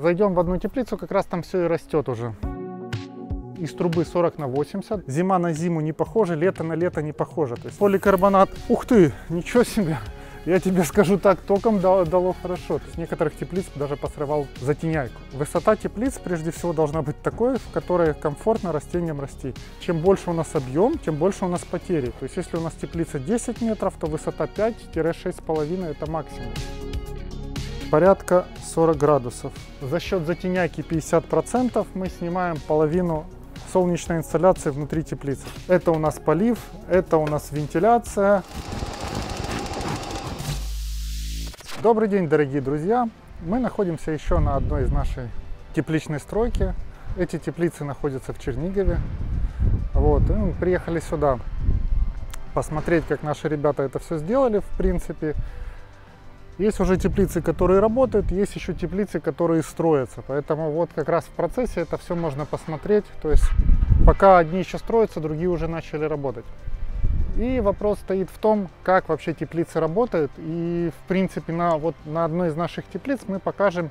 Зайдем в одну теплицу, как раз там все и растет уже. Из трубы 40 на 80. Зима на зиму не похожа, лето на лето не похоже. То есть поликарбонат, ух ты, ничего себе. Я тебе скажу так, током дало, дало хорошо. С некоторых теплиц даже посрывал затеняйку. Высота теплиц прежде всего должна быть такой, в которой комфортно растениям расти. Чем больше у нас объем, тем больше у нас потери. То есть если у нас теплица 10 метров, то высота 5-6,5 это максимум. Порядка 40 градусов. За счет затеняйки 50% мы снимаем половину солнечной инсталляции внутри теплицы. Это у нас полив, это у нас вентиляция, Добрый день, дорогие друзья! Мы находимся еще на одной из нашей тепличной стройки. Эти теплицы находятся в Чернигове. Вот, и мы приехали сюда посмотреть, как наши ребята это все сделали, в принципе. Есть уже теплицы, которые работают, есть еще теплицы, которые строятся. Поэтому вот как раз в процессе это все можно посмотреть. То есть пока одни еще строятся, другие уже начали работать. И вопрос стоит в том, как вообще теплицы работают. И в принципе на, вот, на одной из наших теплиц мы покажем,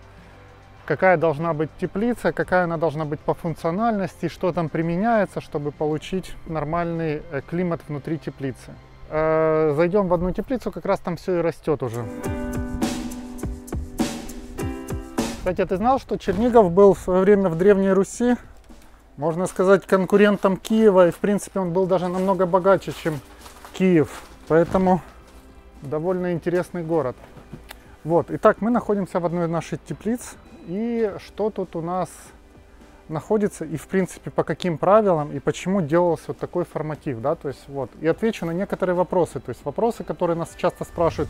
какая должна быть теплица, какая она должна быть по функциональности, что там применяется, чтобы получить нормальный э, климат внутри теплицы. Э, зайдем в одну теплицу, как раз там все и растет уже. Кстати, ты знал, что Чернигов был в свое время в Древней Руси можно сказать, конкурентом Киева. И, в принципе, он был даже намного богаче, чем Киев. Поэтому довольно интересный город. Вот, итак, мы находимся в одной из наших теплиц. И что тут у нас находится и, в принципе, по каким правилам и почему делался вот такой форматив, да, то есть вот. И отвечу на некоторые вопросы, то есть вопросы, которые нас часто спрашивают,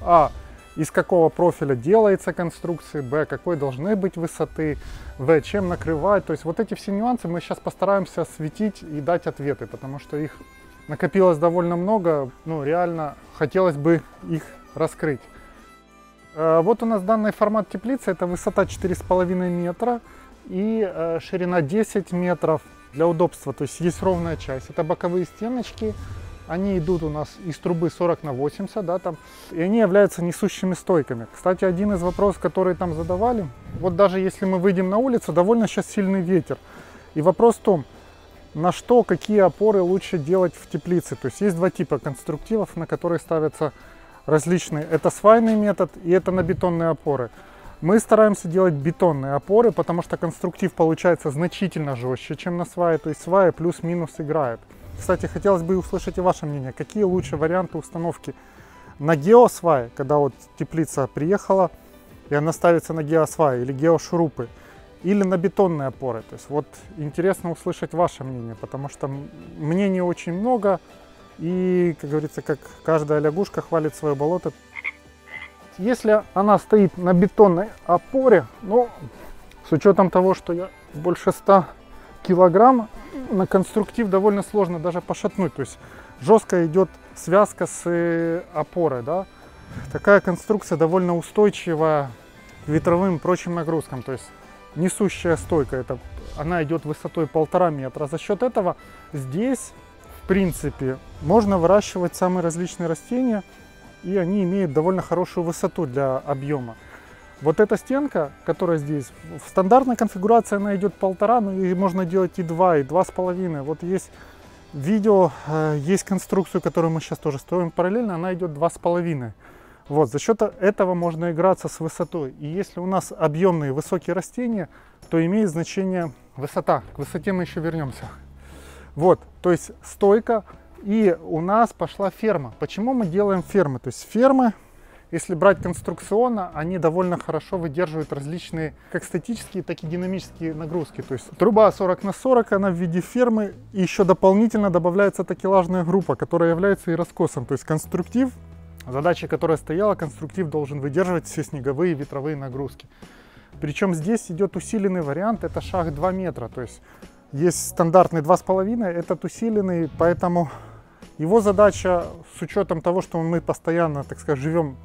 а, из какого профиля делается конструкция, б, какой должны быть высоты, в, чем накрывать. То есть вот эти все нюансы мы сейчас постараемся осветить и дать ответы, потому что их накопилось довольно много, ну реально хотелось бы их раскрыть. Э, вот у нас данный формат теплицы, это высота 4,5 метра и э, ширина 10 метров для удобства, то есть есть ровная часть. Это боковые стеночки, они идут у нас из трубы 40 на 80, да, там, и они являются несущими стойками. Кстати, один из вопросов, который там задавали, вот даже если мы выйдем на улицу, довольно сейчас сильный ветер. И вопрос в том, на что, какие опоры лучше делать в теплице. То есть есть два типа конструктивов, на которые ставятся различные. Это свайный метод и это на бетонные опоры. Мы стараемся делать бетонные опоры, потому что конструктив получается значительно жестче, чем на свае. То есть свая плюс-минус играет. Кстати, хотелось бы услышать и ваше мнение. Какие лучше варианты установки на геосвай, когда вот теплица приехала, и она ставится на геосвай или геошурупы, или на бетонные опоры. То есть вот интересно услышать ваше мнение, потому что мнений очень много, и, как говорится, как каждая лягушка хвалит свое болото. Если она стоит на бетонной опоре, ну, с учетом того, что я больше 100 килограмм, на конструктив довольно сложно даже пошатнуть. То есть жестко идет связка с э, опорой. Да? Такая конструкция довольно устойчивая к ветровым и прочим нагрузкам. То есть несущая стойка, это, она идет высотой полтора метра. За счет этого здесь, в принципе, можно выращивать самые различные растения, и они имеют довольно хорошую высоту для объема. Вот эта стенка, которая здесь, в стандартной конфигурации она идет полтора, но и можно делать и два, и два с половиной. Вот есть видео, э, есть конструкцию, которую мы сейчас тоже строим параллельно, она идет два с половиной. Вот, за счет этого можно играться с высотой. И если у нас объемные высокие растения, то имеет значение высота. К высоте мы еще вернемся. Вот, то есть стойка. И у нас пошла ферма. Почему мы делаем фермы? То есть фермы если брать конструкционно, они довольно хорошо выдерживают различные как статические, так и динамические нагрузки. То есть труба 40 на 40, она в виде фермы, и еще дополнительно добавляется такелажная группа, которая является и раскосом. То есть конструктив, задача, которая стояла, конструктив должен выдерживать все снеговые и ветровые нагрузки. Причем здесь идет усиленный вариант, это шаг 2 метра, то есть есть стандартный 2,5, этот усиленный, поэтому его задача, с учетом того, что мы постоянно, так сказать, живем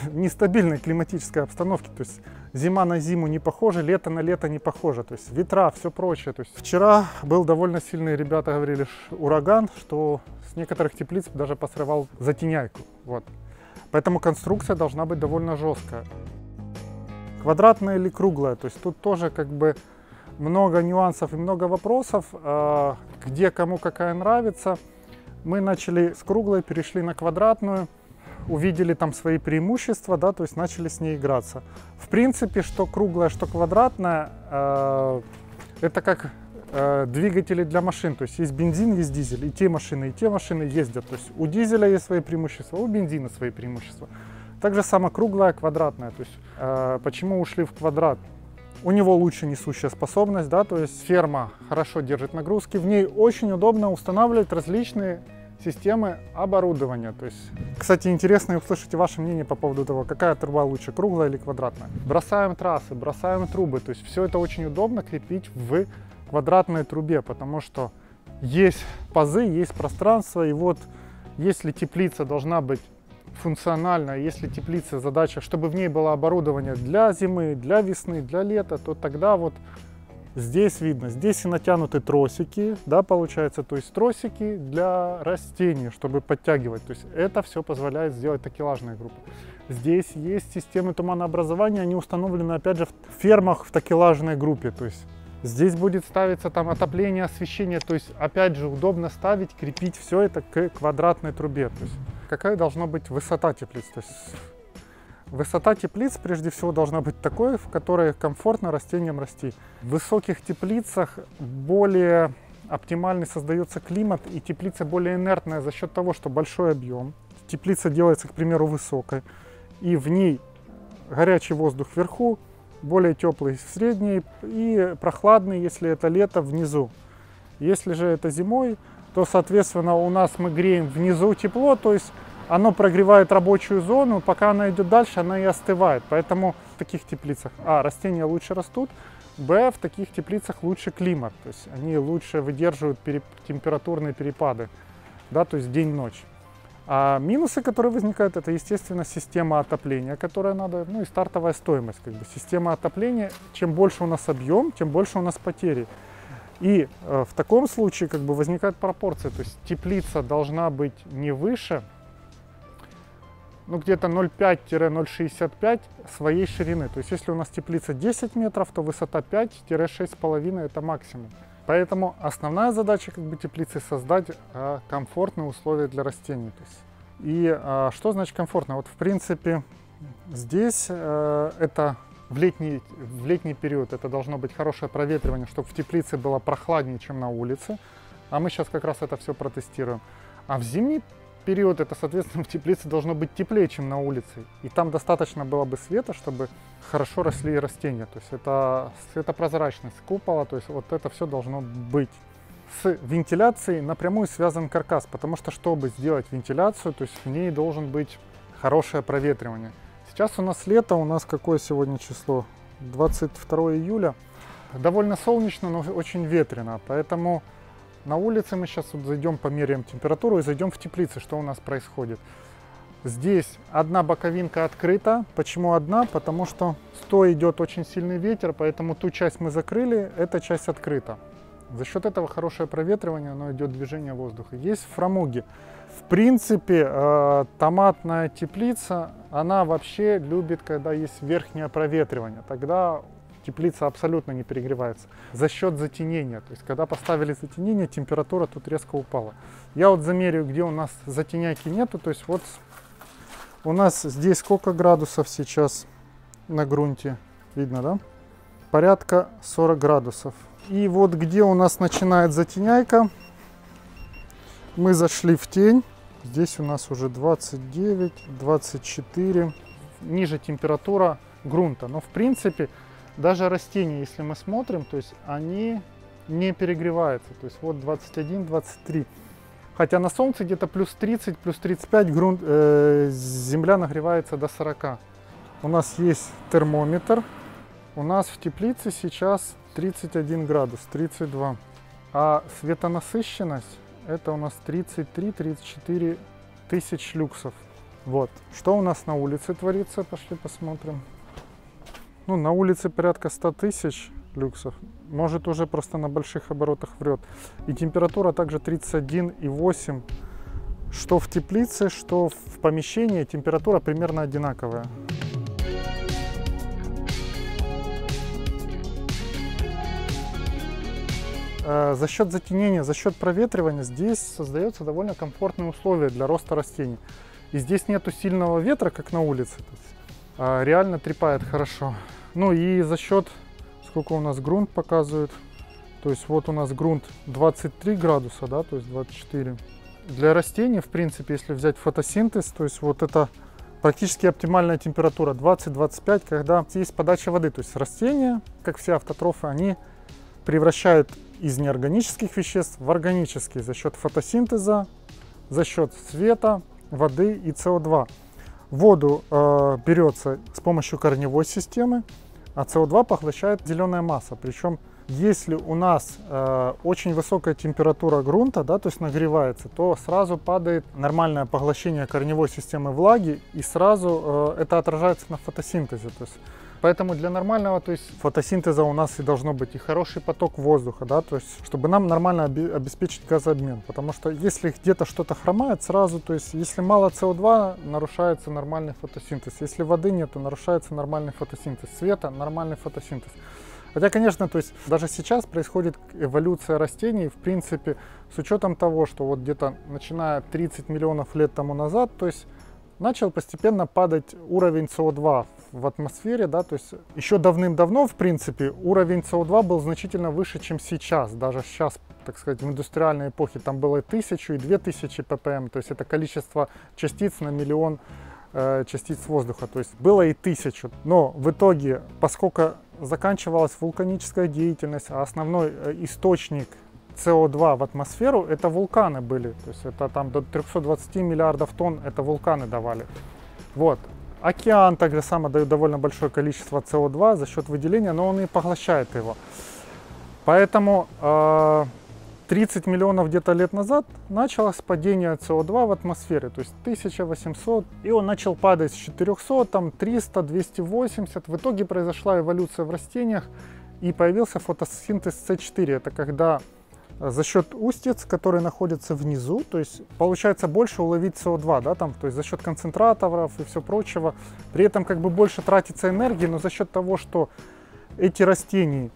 нестабильной климатической обстановке. То есть зима на зиму не похожа, лето на лето не похоже. То есть ветра, все прочее. То есть вчера был довольно сильный, ребята говорили, ураган, что с некоторых теплиц даже посрывал затеняйку. Вот. Поэтому конструкция должна быть довольно жесткая. квадратная или круглая. То есть тут тоже как бы много нюансов и много вопросов, э, где кому какая нравится. Мы начали с круглой, перешли на квадратную, увидели там свои преимущества, да, то есть начали с ней играться. В принципе, что круглая, что квадратная, э, это как э, двигатели для машин. То есть есть бензин, есть дизель. И те машины, и те машины ездят. То есть у дизеля есть свои преимущества, у бензина свои преимущества. Также само круглая, квадратная. То есть э, почему ушли в квадрат? У него лучше несущая способность, да, то есть ферма хорошо держит нагрузки. В ней очень удобно устанавливать различные системы оборудования. То есть, кстати, интересно услышать ваше мнение по поводу того, какая труба лучше, круглая или квадратная. Бросаем трассы, бросаем трубы. То есть все это очень удобно крепить в квадратной трубе, потому что есть пазы, есть пространство, и вот если теплица должна быть функциональна, если теплица задача, чтобы в ней было оборудование для зимы, для весны, для лета, то тогда вот здесь видно, здесь и натянуты тросики, да, получается, то есть тросики для растений, чтобы подтягивать, то есть это все позволяет сделать такелажные группы. Здесь есть системы туманообразования, они установлены, опять же, в фермах в такелажной группе, то есть Здесь будет ставиться там отопление, освещение, то есть опять же удобно ставить, крепить все это к квадратной трубе. То есть какая должна быть высота теплиц? То есть высота теплиц прежде всего должна быть такой, в которой комфортно растениям расти. В высоких теплицах более оптимальный создается климат и теплица более инертная за счет того, что большой объем. Теплица делается, к примеру, высокой и в ней горячий воздух вверху, более теплый средний и прохладный, если это лето, внизу. Если же это зимой, то, соответственно, у нас мы греем внизу тепло, то есть оно прогревает рабочую зону, пока она идет дальше, она и остывает. Поэтому в таких теплицах, а, растения лучше растут, б, в таких теплицах лучше климат, то есть они лучше выдерживают переп температурные перепады, да, то есть день-ночь. А минусы, которые возникают, это, естественно, система отопления, которая надо, ну и стартовая стоимость. Как бы. Система отопления, чем больше у нас объем, тем больше у нас потери. И э, в таком случае как бы возникает пропорция, то есть теплица должна быть не выше, ну где-то 0,5-0,65 своей ширины. То есть если у нас теплица 10 метров, то высота 5-6,5 это максимум. Поэтому основная задача как бы теплицы создать а, комфортные условия для растений. То есть. И а, что значит комфортно? Вот в принципе здесь а, это в летний, в летний период это должно быть хорошее проветривание, чтобы в теплице было прохладнее, чем на улице. А мы сейчас как раз это все протестируем. А в зимний период это, соответственно, в теплице должно быть теплее, чем на улице. И там достаточно было бы света, чтобы хорошо росли растения. То есть это светопрозрачность купола, то есть вот это все должно быть. С вентиляцией напрямую связан каркас, потому что чтобы сделать вентиляцию, то есть в ней должен быть хорошее проветривание. Сейчас у нас лето, у нас какое сегодня число? 22 июля. Довольно солнечно, но очень ветрено, поэтому на улице мы сейчас вот зайдем, померяем температуру и зайдем в теплицы, что у нас происходит. Здесь одна боковинка открыта. Почему одна? Потому что сто идет очень сильный ветер, поэтому ту часть мы закрыли, эта часть открыта. За счет этого хорошее проветривание, оно идет движение воздуха. Есть фрамуги. В принципе, э, томатная теплица, она вообще любит, когда есть верхнее проветривание. Тогда теплица абсолютно не перегревается за счет затенения. То есть, когда поставили затенение, температура тут резко упала. Я вот замерю, где у нас затеняйки нету. То есть, вот у нас здесь сколько градусов сейчас на грунте? Видно, да? Порядка 40 градусов. И вот где у нас начинает затеняйка, мы зашли в тень. Здесь у нас уже 29, 24. Ниже температура грунта. Но в принципе даже растения, если мы смотрим, то есть они не перегреваются. То есть вот 21-23. Хотя на солнце где-то плюс 30, плюс 35 грунт, э, земля нагревается до 40. У нас есть термометр. У нас в теплице сейчас 31 градус, 32. А светонасыщенность это у нас 33-34 тысяч люксов. Вот. Что у нас на улице творится? Пошли посмотрим. Ну, на улице порядка 100 тысяч люксов. Может, уже просто на больших оборотах врет. И температура также 31,8. Что в теплице, что в помещении температура примерно одинаковая. Э, за счет затенения, за счет проветривания здесь создаются довольно комфортные условия для роста растений. И здесь нету сильного ветра, как на улице. А реально трепает хорошо. Ну и за счет, сколько у нас грунт показывает. То есть вот у нас грунт 23 градуса, да, то есть 24. Для растений, в принципе, если взять фотосинтез, то есть вот это практически оптимальная температура 20-25, когда есть подача воды. То есть растения, как все автотрофы, они превращают из неорганических веществ в органические за счет фотосинтеза, за счет света, воды и СО2. Воду э, берется с помощью корневой системы, а СО2 поглощает зеленая масса. Причем если у нас э, очень высокая температура грунта, да, то есть нагревается, то сразу падает нормальное поглощение корневой системы влаги, и сразу э, это отражается на фотосинтезе. То есть, поэтому для нормального то есть, фотосинтеза у нас и должно быть и хороший поток воздуха, да, то есть, чтобы нам нормально обеспечить газообмен. Потому что если где-то что-то хромает, сразу, то есть, если мало СО2, нарушается нормальный фотосинтез. Если воды нет, то нарушается нормальный фотосинтез. Света, нормальный фотосинтез. Хотя, конечно, то есть даже сейчас происходит эволюция растений, в принципе, с учетом того, что вот где-то начиная 30 миллионов лет тому назад, то есть начал постепенно падать уровень СО2 в атмосфере, да, то есть еще давным-давно, в принципе, уровень СО2 был значительно выше, чем сейчас, даже сейчас, так сказать, в индустриальной эпохе там было и тысячу, и две тысячи ppm, то есть это количество частиц на миллион э, частиц воздуха, то есть было и тысячу, но в итоге, поскольку заканчивалась вулканическая деятельность, а основной э, источник СО2 в атмосферу это вулканы были. То есть это там до 320 миллиардов тонн это вулканы давали. Вот. Океан также само дает довольно большое количество СО2 за счет выделения, но он и поглощает его. Поэтому э, 30 миллионов где-то лет назад началось падение СО2 в атмосфере, то есть 1800, и он начал падать с 400, там 300, 280. В итоге произошла эволюция в растениях и появился фотосинтез С4. Это когда за счет устиц, которые находятся внизу, то есть получается больше уловить СО2, да, там, то есть за счет концентраторов и все прочего. При этом как бы больше тратится энергии, но за счет того, что эти растения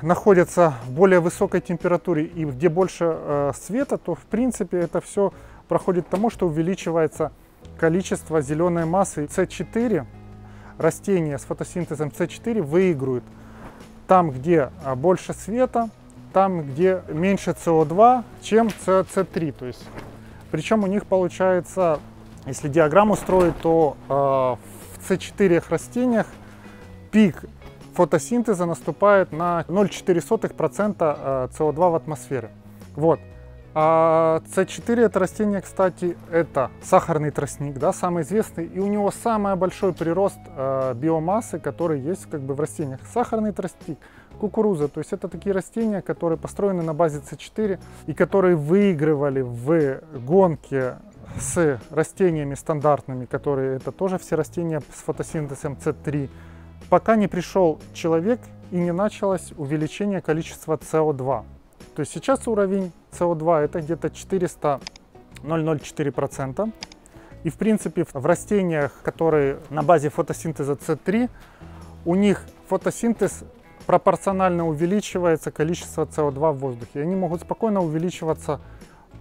находятся в более высокой температуре и где больше э, света, то в принципе это все проходит тому, что увеличивается количество зеленой массы С4. Растения с фотосинтезом С4 выигрывают там, где э, больше света, там, где меньше СО2, чем С3. То есть, причем у них получается, если диаграмму строить, то э, в С4 растениях пик фотосинтеза наступает на 0,04% СО2 э, в атмосфере. Вот. А С4 это растение, кстати, это сахарный тростник, да, самый известный, и у него самый большой прирост э, биомассы, который есть как бы в растениях. Сахарный тростник, кукуруза, то есть это такие растения, которые построены на базе С4 и которые выигрывали в гонке с растениями стандартными, которые это тоже все растения с фотосинтезом С3 пока не пришел человек и не началось увеличение количества СО2. То есть сейчас уровень СО2 это где-то 400 0,04%. И в принципе в растениях, которые на базе фотосинтеза С3, у них фотосинтез пропорционально увеличивается количество СО2 в воздухе. Они могут спокойно увеличиваться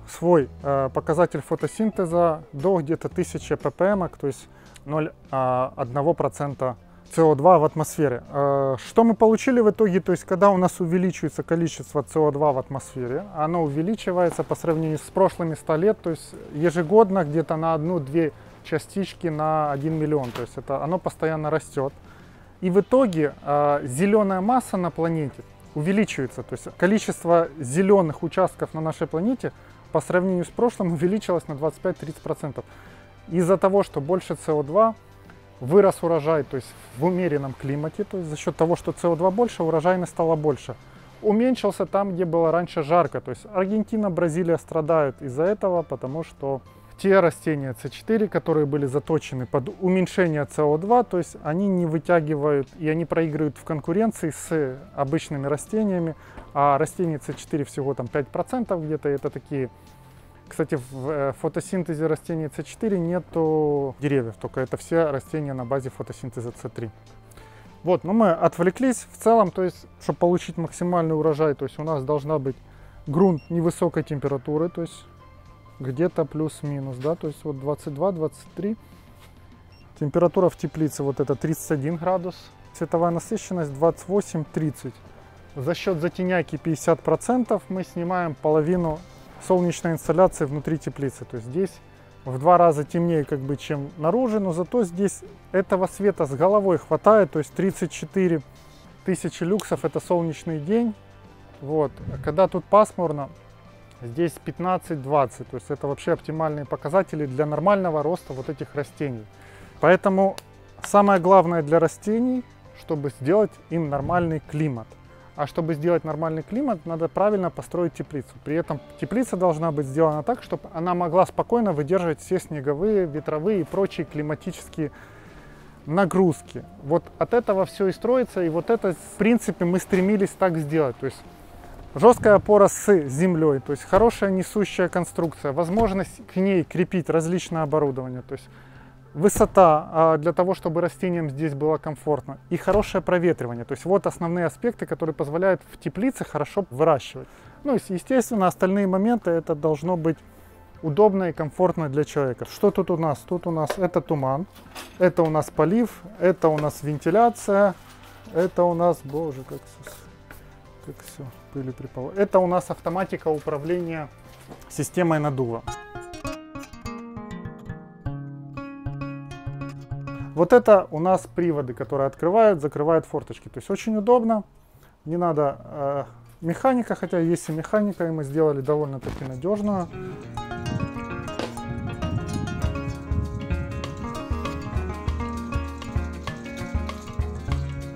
свой э, показатель фотосинтеза до где-то 1000 ppm, то есть 0,1% СО2 в атмосфере. Э, что мы получили в итоге? То есть, когда у нас увеличивается количество СО2 в атмосфере, оно увеличивается по сравнению с прошлыми 100 лет, то есть ежегодно где-то на одну-две частички на 1 миллион. То есть это оно постоянно растет. И в итоге э, зеленая масса на планете увеличивается. То есть количество зеленых участков на нашей планете по сравнению с прошлым увеличилось на 25-30%. Из-за того, что больше СО2 вырос урожай, то есть в умеренном климате, то есть за счет того, что СО2 больше, урожайность стала больше. Уменьшился там, где было раньше жарко, то есть Аргентина, Бразилия страдают из-за этого, потому что те растения С4, которые были заточены под уменьшение СО2, то есть они не вытягивают и они проигрывают в конкуренции с обычными растениями, а растения С4 всего там 5% где-то, это такие кстати, в э, фотосинтезе растений С4 нету деревьев, только это все растения на базе фотосинтеза С3. Вот, но мы отвлеклись в целом, то есть, чтобы получить максимальный урожай, то есть у нас должна быть грунт невысокой температуры, то есть где-то плюс-минус, да, то есть вот 22-23. Температура в теплице вот это 31 градус, цветовая насыщенность 28-30. За счет затеняйки 50% мы снимаем половину солнечной инсталляции внутри теплицы. То есть здесь в два раза темнее, как бы, чем наружу, но зато здесь этого света с головой хватает. То есть 34 тысячи люксов это солнечный день. Вот. А когда тут пасмурно, здесь 15-20. То есть это вообще оптимальные показатели для нормального роста вот этих растений. Поэтому самое главное для растений, чтобы сделать им нормальный климат – а чтобы сделать нормальный климат, надо правильно построить теплицу. При этом теплица должна быть сделана так, чтобы она могла спокойно выдерживать все снеговые, ветровые и прочие климатические нагрузки. Вот от этого все и строится, и вот это, в принципе, мы стремились так сделать. То есть жесткая опора с землей, то есть хорошая несущая конструкция, возможность к ней крепить различное оборудование. То есть высота а, для того, чтобы растениям здесь было комфортно, и хорошее проветривание. То есть вот основные аспекты, которые позволяют в теплице хорошо выращивать. Ну, естественно, остальные моменты это должно быть удобно и комфортно для человека. Что тут у нас? Тут у нас это туман, это у нас полив, это у нас вентиляция, это у нас, боже, как все, как все пыли припало. Это у нас автоматика управления системой надува. Вот это у нас приводы, которые открывают, закрывают форточки. То есть очень удобно, не надо э, механика, хотя есть и механика, и мы сделали довольно-таки надежную.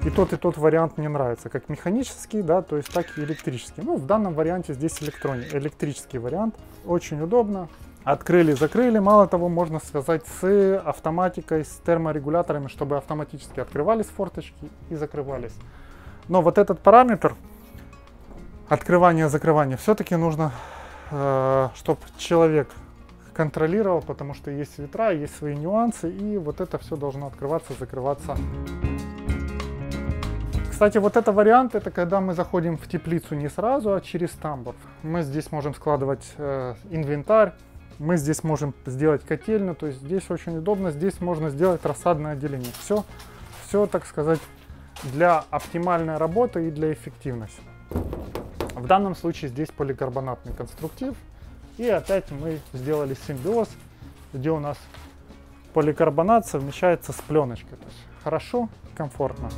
И тот, и тот вариант мне нравится, как механический, да, то есть так и электрический. Ну, в данном варианте здесь электроник, электрический вариант. Очень удобно, Открыли, закрыли. Мало того, можно связать с автоматикой, с терморегуляторами, чтобы автоматически открывались форточки и закрывались. Но вот этот параметр открывания-закрывания все-таки нужно, э, чтобы человек контролировал, потому что есть ветра, есть свои нюансы, и вот это все должно открываться, закрываться. Кстати, вот это вариант, это когда мы заходим в теплицу не сразу, а через тамбур. Мы здесь можем складывать э, инвентарь, мы здесь можем сделать котельную, то есть здесь очень удобно, здесь можно сделать рассадное отделение. Все, все, так сказать, для оптимальной работы и для эффективности. В данном случае здесь поликарбонатный конструктив. И опять мы сделали симбиоз, где у нас поликарбонат совмещается с пленочкой. То есть хорошо, комфортно.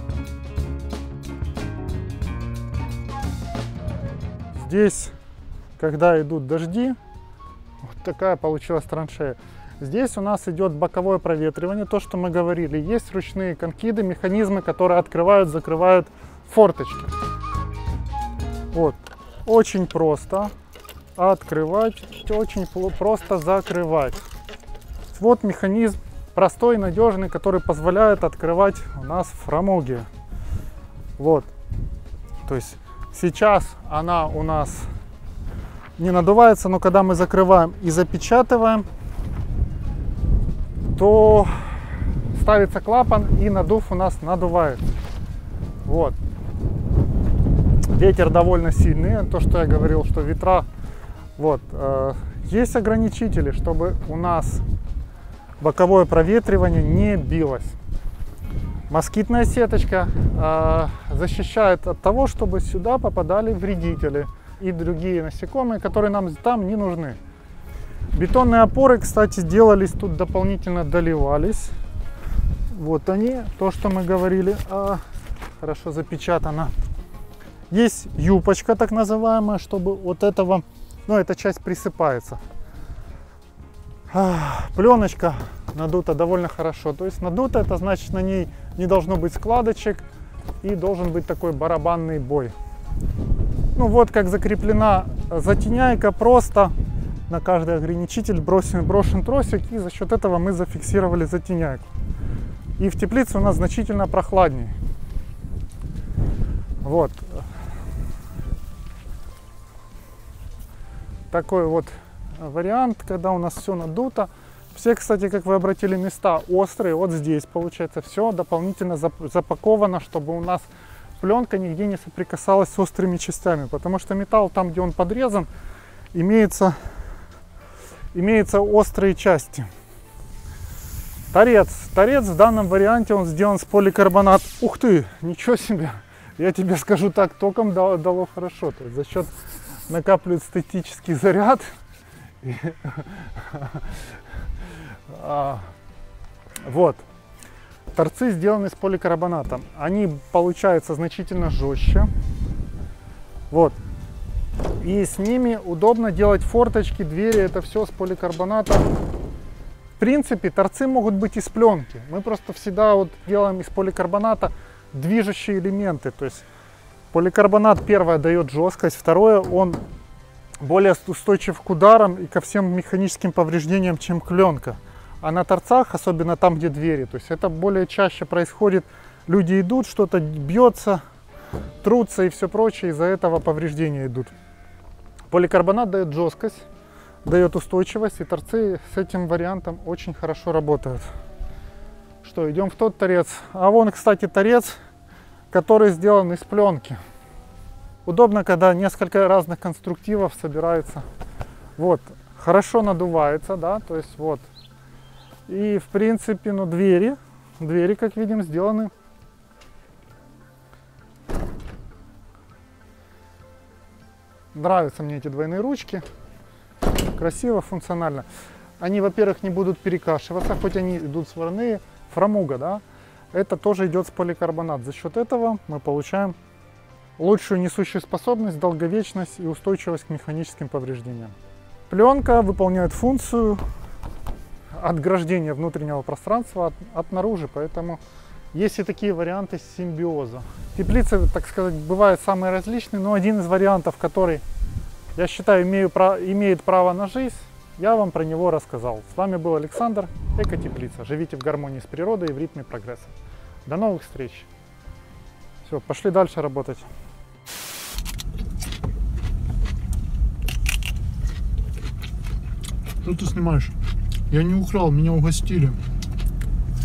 Здесь, когда идут дожди, вот такая получилась траншея. Здесь у нас идет боковое проветривание, то, что мы говорили. Есть ручные конкиды, механизмы, которые открывают, закрывают форточки. Вот, очень просто открывать, очень просто закрывать. Вот механизм простой, надежный, который позволяет открывать у нас фрамуги. Вот, то есть сейчас она у нас не надувается, но когда мы закрываем и запечатываем, то ставится клапан и надув у нас надувается. Вот. Ветер довольно сильный, то, что я говорил, что ветра. Вот. Э, есть ограничители, чтобы у нас боковое проветривание не билось. Москитная сеточка э, защищает от того, чтобы сюда попадали вредители – и другие насекомые, которые нам там не нужны. Бетонные опоры, кстати, делались тут дополнительно, доливались. Вот они, то, что мы говорили, а, хорошо запечатано. Есть юбочка так называемая, чтобы вот этого, ну эта часть присыпается. А, пленочка надута довольно хорошо. То есть надута, это значит на ней не должно быть складочек и должен быть такой барабанный бой. Ну вот как закреплена затеняйка просто на каждый ограничитель бросен, брошен тросик и за счет этого мы зафиксировали затеняйку. И в теплице у нас значительно прохладнее. Вот. Такой вот вариант, когда у нас все надуто, Все, кстати, как вы обратили, места острые. Вот здесь, получается, все дополнительно зап- запаковано, чтобы у нас пленка нигде не соприкасалась с острыми частями. Потому что металл, там, где он подрезан, имеется, имеются острые части. Торец. Торец в данном варианте он сделан с поликарбонат. Ух ты, ничего себе. Я тебе скажу так, током дало, дало хорошо. То есть за счет накапливает статический заряд. А, вот. Торцы сделаны из поликарбоната. Они получаются значительно жестче. Вот. И с ними удобно делать форточки, двери, это все с поликарбоната. В принципе, торцы могут быть из пленки. Мы просто всегда вот делаем из поликарбоната движущие элементы. То есть поликарбонат первое дает жесткость, второе он более устойчив к ударам и ко всем механическим повреждениям, чем кленка. А на торцах, особенно там, где двери, то есть это более чаще происходит, люди идут, что-то бьется, трутся и все прочее, из-за этого повреждения идут. Поликарбонат дает жесткость, дает устойчивость, и торцы с этим вариантом очень хорошо работают. Что, идем в тот торец. А вон, кстати, торец, который сделан из пленки. Удобно, когда несколько разных конструктивов собираются. Вот, хорошо надувается, да, то есть вот. И, в принципе, ну, двери, двери, как видим, сделаны Нравятся мне эти двойные ручки. Красиво, функционально. Они, во-первых, не будут перекашиваться, хоть они идут сварные. Фрамуга, да, это тоже идет с поликарбонат. За счет этого мы получаем лучшую несущую способность, долговечность и устойчивость к механическим повреждениям. Пленка выполняет функцию отграждения внутреннего пространства от, от наружи, поэтому есть и такие варианты симбиоза. Теплицы, так сказать, бывают самые различные, но один из вариантов, который, я считаю, имею, имеет право на жизнь, я вам про него рассказал. С вами был Александр, Экотеплица. Живите в гармонии с природой и в ритме прогресса. До новых встреч. Все, пошли дальше работать. Что ты снимаешь? Я не украл, меня угостили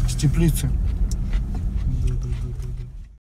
с теплицы.